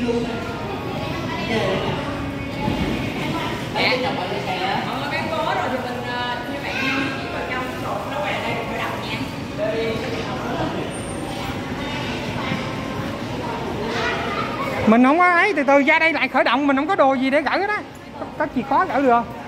luôn Ghê. Đấy, chồng bạn xe á. Ờ, có rồi thì mình như bạn nhau chỉ vào trong nó quay đây mình phải đọc nha mình không có ấy từ từ ra đây lại khởi động mình không có đồ gì để gỡ đó có, có khó gỡ được không